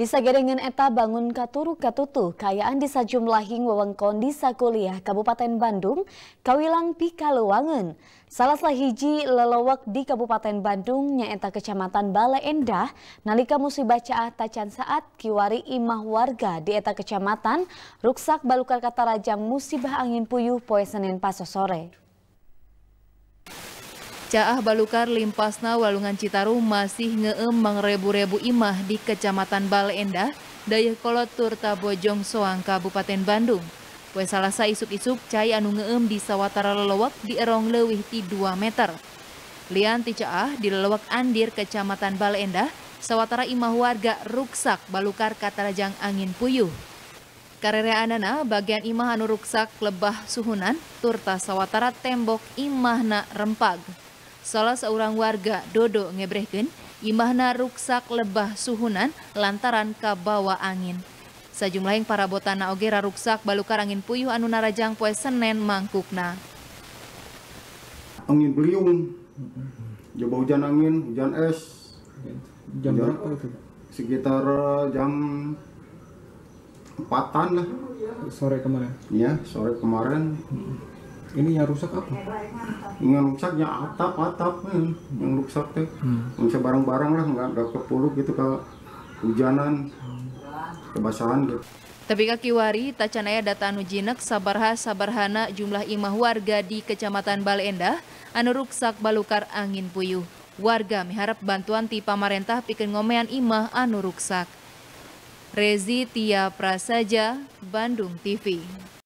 Di Sagedengan eta bangun katuru katutu kayaan di sajumlahing wewengkon di sakuliah Kabupaten Bandung kawilang pikaluwangen. Salah sahiji lelewek di Kabupaten Bandung nyaeta Kecamatan Bale Endah nalika musibah caah tacan saat kiwari imah warga di eta kecamatan ruksak balukar kata rajang musibah angin puyuh poe Senin paso sore. Caah Balukar limpasna Walungan Citarum masih ngeem mangrebu-rebu imah di Kecamatan Bale Endah, Daya Kolot Turta Bojong Soang, Kabupaten Bandung. Kue salasa isuk-isuk cai anu ngeem di sawatara lelewak di erong lewih ti 2 meter. Lian ti caah di lelewak Andir Kecamatan Bale Endah, sawatara imah warga ruksak balukar katarajang angin puyuh. Karereanana bagian imah anu ruksak lebah suhunan turta sawatara tembok imahna rempag salah seorang warga Dodo ngebrehken imahna ruksak lebah suhunan lantaran kabawa angin. Sajumlah yang para botana ogera ruksak balukar angin puyuh anu narajang poe Senen mangkukna. Angin beliung, coba hujan angin, hujan es. Jam Hujan- berapa itu? Sekitar eh, jam empatan lah. Sore kemarin. Ya, sore kemarin. Ini yang rusak apa? Yang rusaknya atap, atap eh, yang rusak teh. Bisa barang-barang lah, nggak nggak kepuluk gitu ke hujanan, kebasahan gitu. Tapi kakiwari tacanaya data anu jinek sabarha sabarhana jumlah imah warga di Kecamatan Bale Endah anu ruksak balukar angin puyuh. Warga miharap bantuan ti pamarentah pikeun ngomean imah anu ruksak. Rezi Tia Prasaja, Bandung TV.